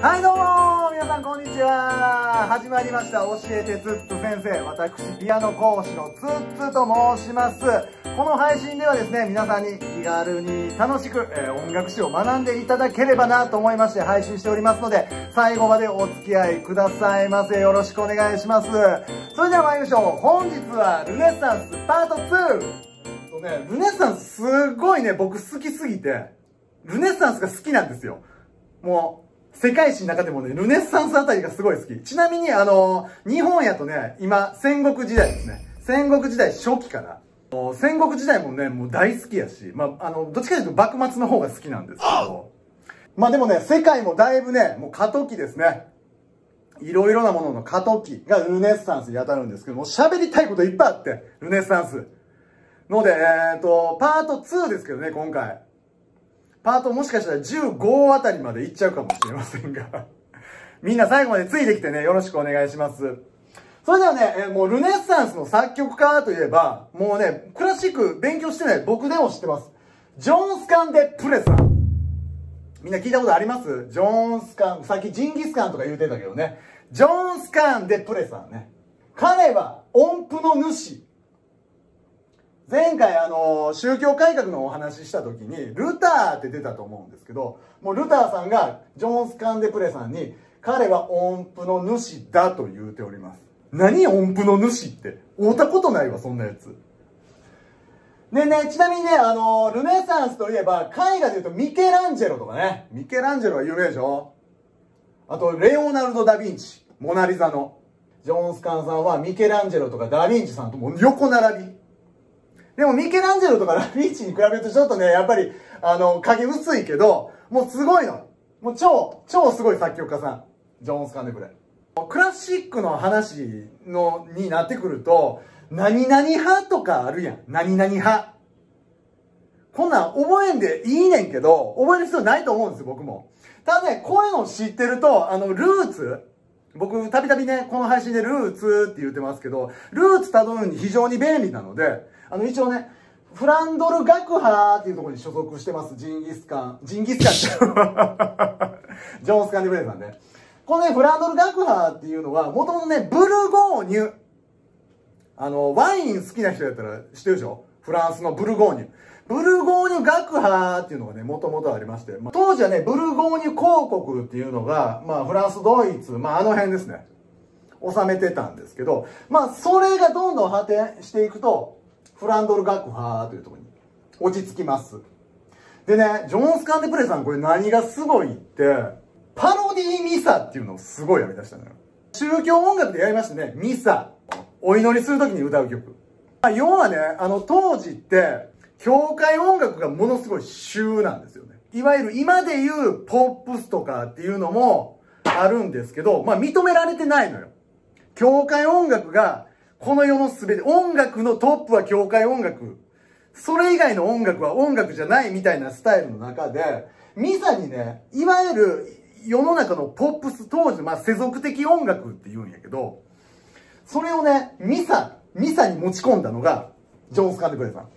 はいどうも皆さんこんにちは。始まりました。教えてツッツ先生。私ピアノ講師のツッツと申します。この配信ではですね皆さんに気軽に楽しく、えー、音楽史を学んでいただければなと思いまして配信しておりますので最後までお付き合いくださいませ。よろしくお願いします。それでは参りましょう。本日はルネッサンスパート 2! とね、ルネッサンスすごいね僕好きすぎて。ルネッサンスが好きなんですよ。もう世界史の中でもね、ルネッサンスあたりがすごい好き。ちなみに、あの日本やとね、今、戦国時代ですね。戦国時代初期から。戦国時代もね、もう大好きやし、まあ、あの、どっちかというと幕末の方が好きなんですけど、まあでもね、世界もだいぶね、もう過渡期ですね。いろいろなものの過渡期がルネッサンスに当たるんですけども、喋りたいこといっぱいあって、ルネッサンス。ので、えっ、ー、と、パート2ですけどね、今回。パートもしかしたら15あたりまでいっちゃうかもしれませんが みんな最後までついてきてね、よろしくお願いします。それではね、もうルネッサンスの作曲家といえば、もうね、クラシック勉強してない僕でも知ってます。ジョン・スカン・デ・プレさん。みんな聞いたことあります？ジョン・スカン、さっきジンギスカンとか言うてたけどね。ジョン・スカン・デ・プレさんね。彼は音符の主。前回あの、宗教改革のお話しした時に、ルターって出たと思うんですけど、もうルターさんがジョン・スカンデプレさんに、彼は音符の主だと言うております。何音符の主って？会うたことないわ、そんなやつ。でね、ちなみにね、あの、ルネサンスといえば、絵画で言うとミケランジェロとかね。ミケランジェロは有名でしょ？あと、レオナルド・ダ・ヴィンチ。モナリザの。ジョン・スカンさんはミケランジェロとかダ・ヴィンチさんとも横並び。でもミケランジェロとかラフィーチに比べるとちょっとね、やっぱり、あの、影薄いけど、もうすごいの。もう超、超すごい作曲家さん。ジョン・スカンデブレ。クラシックの話の、になってくると、何々派とかあるやん。何々派。こんなん覚えんでいいねんけど、覚える必要ないと思うんですよ、僕も。ただね、こういうのを知ってると、あの、ルーツ僕、たびたびね、この配信でルーツって言ってますけど、ルーツ辿るに非常に便利なので、あの、一応ね、フランドル学派っていうところに所属してます、ジンギスカン。ジンギスカンってジョン・スカンディブレイさんね。このね、フランドル学派っていうのは、もともとね、ブルゴーニュ。あの、ワイン好きな人やったら知ってるでしょ？フランスのブルゴーニュ。ブルゴーニュ学派っていうのがね、もともとありまして、まあ、当時はね、ブルゴーニュ公国っていうのが、まあ、フランス、ドイツ、まあ、あの辺ですね。収めてたんですけど、まあ、それがどんどん発展していくと、フランドル学派というところに落ち着きます。でね、ジョン・スカンデプレさんこれ何がすごいって、パロディミサっていうのをすごいやり出したのよ。宗教音楽でやりましたね。ミサ。お祈りするときに歌う曲。まあ要はね、あの当時って、教会音楽がものすごい衆なんですよね。いわゆる今で言うポップスとかっていうのもあるんですけど、まあ認められてないのよ。教会音楽がこの世のすべて、音楽のトップは教会音楽。それ以外の音楽は音楽じゃないみたいなスタイルの中で、ミサにね、いわゆる世の中のポップス当時、まあ世俗的音楽って言うんやけど、それをね、ミサ、ミサに持ち込んだのが、ジョン・スカンデプレイさん。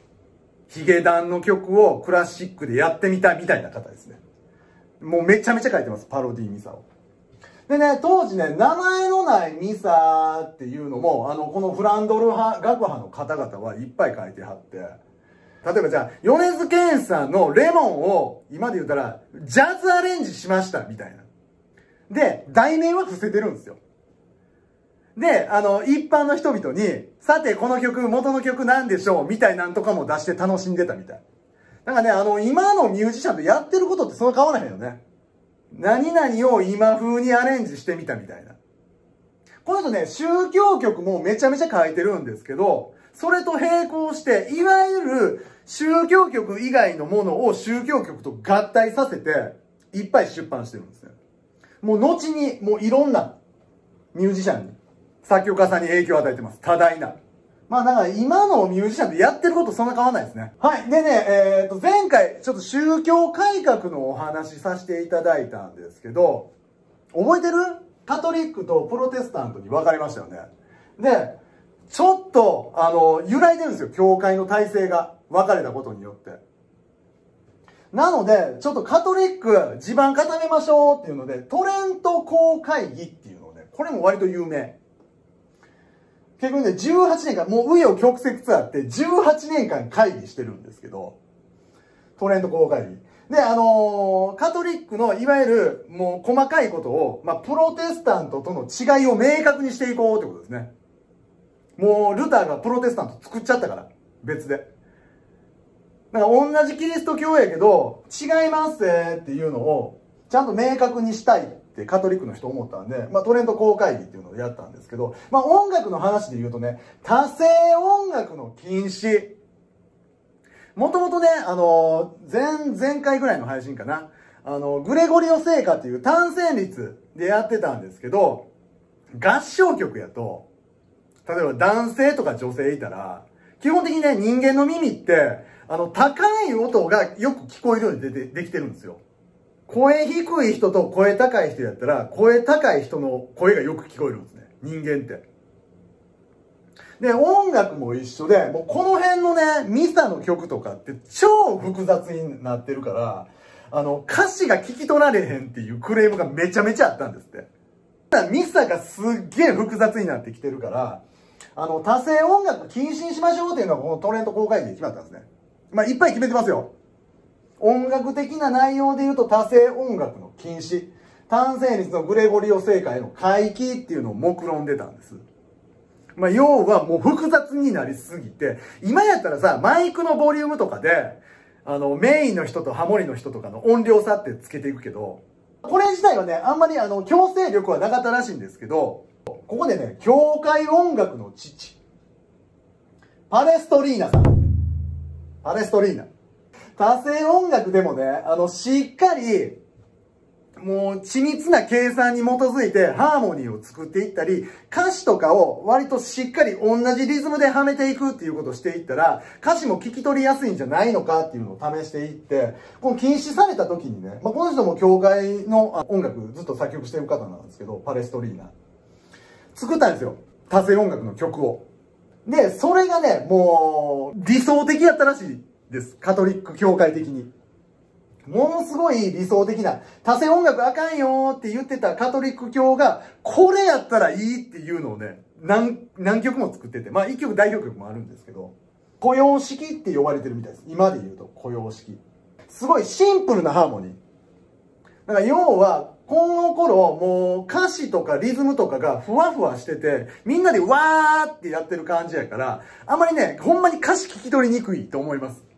ヒゲダンの曲をクラシックでやってみたみたいな方ですね。もうめちゃめちゃ書いてます、パロディミサを。でね、当時ね、名前のないミサっていうのも、あの、このフランドル派、学派の方々はいっぱい書いてはって、例えばじゃあ、米津玄師さんのレモンを、今で言ったら、ジャズアレンジしました、みたいな。で、題名は伏せてるんですよ。で、あの、一般の人々に、さて、この曲、元の曲なんでしょうみたいなんとかも出して楽しんでたみたい。だかね、あの、今のミュージシャンとやってることってそんな変わらへんよね。何々を今風にアレンジしてみたみたいな。この人ね、宗教曲もめちゃめちゃ書いてるんですけど、それと並行して、いわゆる宗教曲以外のものを宗教曲と合体させて、いっぱい出版してるんですね。もう後に、もういろんなミュージシャンに、作曲家さんに影響を与えてます。多大な。まあだから今のミュージシャンとやってることそんな変わんないですね。はい。でね、えっ、ー、と前回ちょっと宗教改革のお話させていただいたんですけど、覚えてる？カトリックとプロテスタントに分かりましたよね。で、ちょっと、あの、揺らいでるんですよ。教会の体制が分かれたことによって。なので、ちょっとカトリック地盤固めましょうっていうので、トレント公会議っていうのね、これも割と有名。結局ね、18年間、もう紆余曲折あって、18年間会議してるんですけど、トレント公会議。で、あのー、カトリックのいわゆるもう細かいことを、まあ、プロテスタントとの違いを明確にしていこうってことですね。もう、ルターがプロテスタント作っちゃったから、別で。だか同じキリスト教やけど、違いますっていうのを、ちゃんと明確にしたいってカトリックの人思ったんで、まあ、トレント公会議っていうのをやったんですけど、まあ、音楽の話で言うとね、多声音楽の禁止。もともとね、あの、前、前回ぐらいの配信かな。あの、グレゴリオ聖歌っていう単線率でやってたんですけど、合唱曲やと、例えば男性とか女性いたら、基本的にね、人間の耳って、あの、高い音がよく聞こえるようにででできてるんですよ。声低い人と声高い人やったら、声高い人の声がよく聞こえるんですね。人間って。で、音楽も一緒で、もうこの辺のね、ミサの曲とかって超複雑になってるから、あの、歌詞が聞き取られへんっていうクレームがめちゃめちゃあったんですって。ミサがすっげえ複雑になってきてるから、あの、多声音楽禁止にしましょうっていうのがこのトレント公開で決まったんですね。まあ、いっぱい決めてますよ。音楽的な内容で言うと多声音楽の禁止。単線率のグレゴリオ聖歌への回帰っていうのを目論んでたんです。まあ、要はもう複雑になりすぎて、今やったらさ、マイクのボリュームとかで、あの、メインの人とハモリの人とかの音量差ってつけていくけど、これ自体はね、あんまりあの、強制力はなかったらしいんですけど、ここでね、教会音楽の父、パレストリーナさん。パレストリーナ。多声音楽でもね、あの、しっかり、もう緻密な計算に基づいてハーモニーを作っていったり、歌詞とかを割としっかり同じリズムではめていくっていうことをしていったら、歌詞も聞き取りやすいんじゃないのかっていうのを試していって、この禁止された時にね、まあ、この人も教会の音楽ずっと作曲してる方なんですけど、パレストリーナ。作ったんですよ。多声音楽の曲を。で、それがね、もう、理想的やったらしいです。カトリック教会的に。ものすごい理想的な、多声音楽あかんよって言ってたカトリック教が、これやったらいいっていうのをね、何、何曲も作ってて、まあ一曲代表曲もあるんですけど、雇用式って呼ばれてるみたいです。今で言うと雇用式。すごいシンプルなハーモニー。だから要は、この頃、もう歌詞とかリズムとかがふわふわしてて、みんなでわーってやってる感じやから、あんまりね、ほんまに歌詞聞き取りにくいと思います。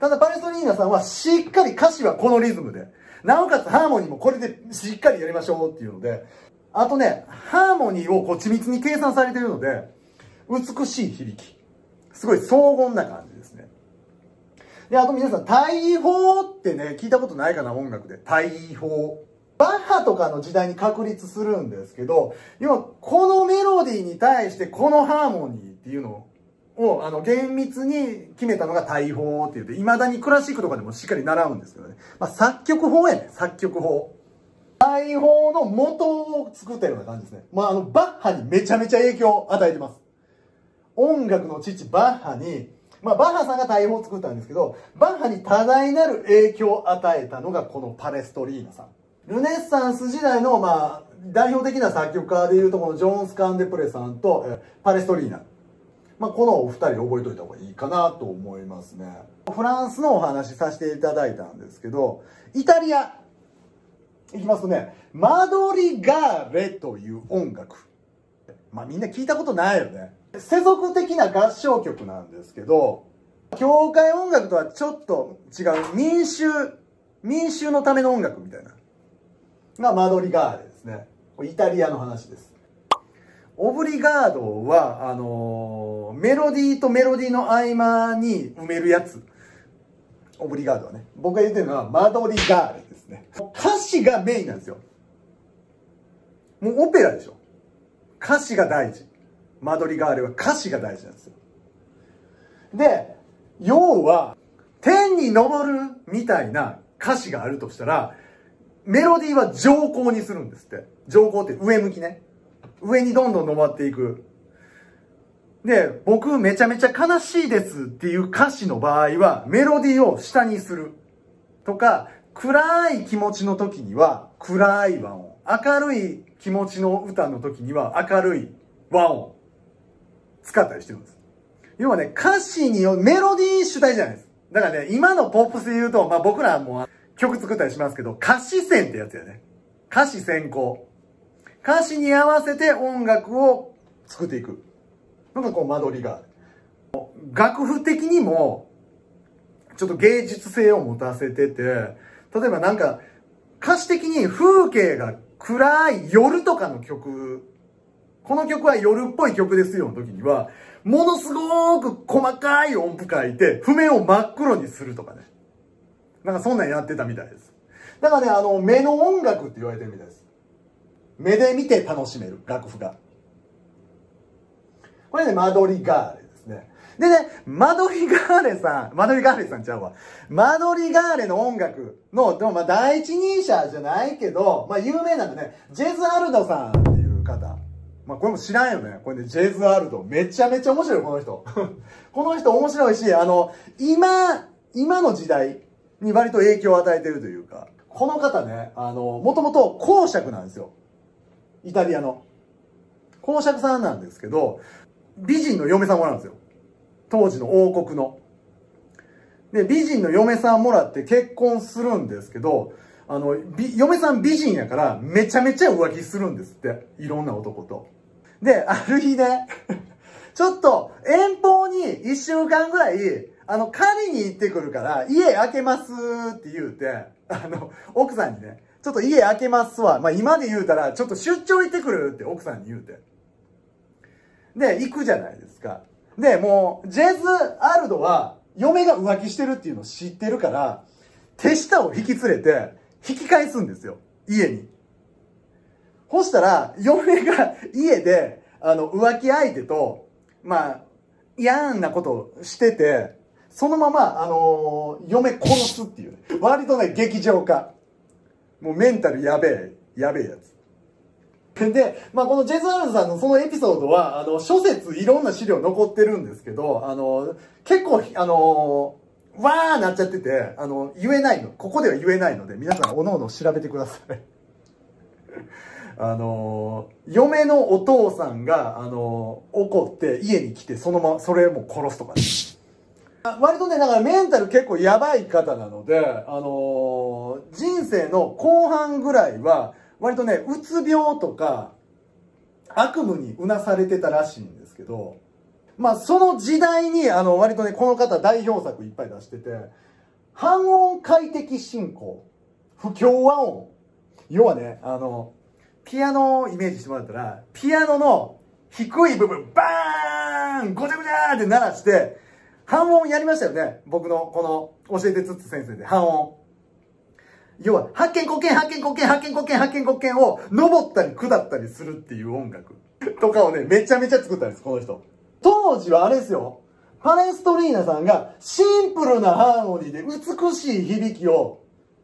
ただパレストリーナさんはしっかり歌詞はこのリズムで、なおかつハーモニーもこれでしっかりやりましょうっていうので、あとね、ハーモニーをこう緻密に計算されてるので、美しい響き。すごい荘厳な感じですね。で、あと皆さん、大砲ってね、聞いたことないかな、音楽で。大砲。バッハとかの時代に確立するんですけど、要は、このメロディーに対してこのハーモニーっていうのをを、あの、厳密に決めたのが大法って言って、未だにクラシックとかでもしっかり習うんですけどね。まあ、作曲法やね、作曲法。大法の元を作ったような感じですね。まあ、あの、バッハにめちゃめちゃ影響を与えてます。音楽の父、バッハに、まあ、バッハさんが大法を作ったんですけど、バッハに多大なる影響を与えたのがこのパレストリーナさん。ルネッサンス時代の、まあ、代表的な作曲家でいうとこのジョン・スカンデプレさんと、パレストリーナ。まあ、このお二人覚えといた方がいいかなと思いますね。フランスのお話させていただいたんですけど、イタリア、いきますとね、マドリガーレという音楽。まあみんな聞いたことないよね。世俗的な合唱曲なんですけど、教会音楽とはちょっと違う民衆、民衆のための音楽みたいな。がマドリガーレですね。イタリアの話です。オブリガードは、あのー、メロディーとメロディーの合間に埋めるやつ。オブリガードはね。僕が言ってるのはマドリガーレですね。歌詞がメインなんですよ。もうオペラでしょ。歌詞が大事。マドリガーレは歌詞が大事なんですよ。で、要は、天に昇るみたいな歌詞があるとしたら、メロディーは上行にするんですって。上行って上向きね。上にどんどん登っていく。で、僕めちゃめちゃ悲しいですっていう歌詞の場合は、メロディーを下にする。とか、暗い気持ちの時には暗い和音。明るい気持ちの歌の時には明るい和音。使ったりしてるんです。要はね、歌詞によ、メロディー主体じゃないです。だからね、今のポップスで言うと、まあ僕らも曲作ったりしますけど、歌詞線ってやつやね。歌詞先行。歌詞に合わせて音楽を作っていく。のがこう間取りが。楽譜的にも、ちょっと芸術性を持たせてて、例えばなんか、歌詞的に風景が暗い夜とかの曲、この曲は夜っぽい曲ですよの時には、ものすごく細かい音符書いて、譜面を真っ黒にするとかね。なんかそんなんやってたみたいです。だからね、あの、目の音楽って言われてるみたいです。目で見て楽しめる、楽譜が。これね、マドリガーレですね。でね、マドリガーレさん、マドリガーレさんちゃうわ。マドリガーレの音楽の、でもまあ第一人者じゃないけど、まあ有名なんでね、ジェズ・アルドさんっていう方。まあこれも知らんよね。これね、ジェズ・アルド。めちゃめちゃ面白い、この人。この人面白いし、あの、今、今の時代に割と影響を与えてるというか、この方ね、あの、もともと公爵なんですよ。イタリアの。公爵さんなんですけど、美人の嫁さんもらうんですよ。当時の王国の。で、美人の嫁さんもらって結婚するんですけど、あの、嫁さん美人やからめちゃめちゃ浮気するんですって。いろんな男と。で、ある日ね、ちょっと遠方に一週間ぐらい、あの、狩りに行ってくるから家開けますって言うて、あの、奥さんにね、ちょっと家開けますわ。まあ今で言うたら、ちょっと出張行ってくるって奥さんに言うて。で、行くじゃないですか。で、もう、ジェズ・アルドは、嫁が浮気してるっていうのを知ってるから、手下を引き連れて、引き返すんですよ。家に。そしたら、嫁が家で、あの、浮気相手と、まあ、嫌なことをしてて、そのまま、あのー、嫁殺すっていう、ね、割とね、劇場化。もうメンタルやべえ、やべえやつ。で、まあ、このジェズ・アルズさんのそのエピソードは、あの、諸説いろんな資料残ってるんですけど、あの、結構、あの、わーなっちゃってて、あの、言えないの。ここでは言えないので、皆さん、おのおの調べてください。あの、嫁のお父さんが、あの、怒って家に来て、そのまま、それも殺すとか、ね。割とね、だからメンタル結構やばい方なので、あの人生の後半ぐらいは、割とね、うつ病とか、悪夢にうなされてたらしいんですけど、まあその時代に、あの、割とね、この方代表作いっぱい出してて、半音快適進行、不協和音。要はね、あの、ピアノをイメージしてもらったら、ピアノの低い部分、バーンごちゃごちゃって鳴らして、半音やりましたよね。僕のこの教えてつつ先生で半音。要は、発見古見、発見古見、発見古見、発見古見を登ったり下ったりするっていう音楽とかをね、めちゃめちゃ作ったんです、この人。当時はあれですよ。パレストリーナさんがシンプルなハーモニーで美しい響きを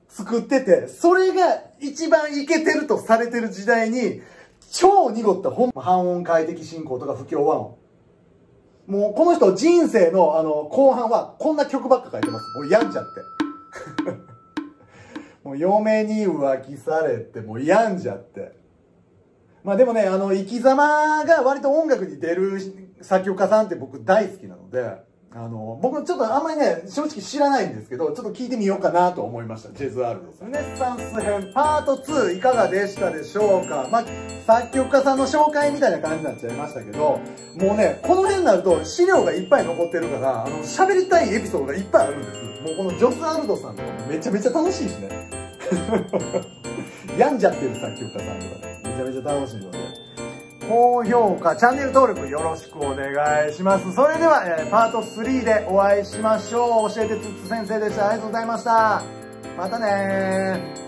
作ってて、それが一番イケてるとされてる時代に、超濁った本、半音快適進行とか不協和音。もうこの人人生のあの後半はこんな曲ばっか書いてます。もう病んじゃって。もう嫁に浮気されて、もう病んじゃって。まあでもね、あの、生き様が割と音楽に出る作曲家さんって僕大好きなので、あの、僕ちょっとあんまりね、正直知らないんですけど、ちょっと聞いてみようかなと思いました。ジェズ・アールドさん。ルネッサンス編パート2いかがでしたでしょうか？まあ、作曲家さんの紹介みたいな感じになっちゃいましたけど、もうね、この辺になると資料がいっぱい残ってるから、あの、喋りたいエピソードがいっぱいあるんです。もうこのジョス・アルドさんとかめちゃめちゃ楽しいしね。病んじゃってる作曲家さんとかね、めちゃめちゃ楽しいので。高評価、チャンネル登録よろしくお願いします。それでは、えー、パート3でお会いしましょう。教えてつつ先生でした。ありがとうございました。またね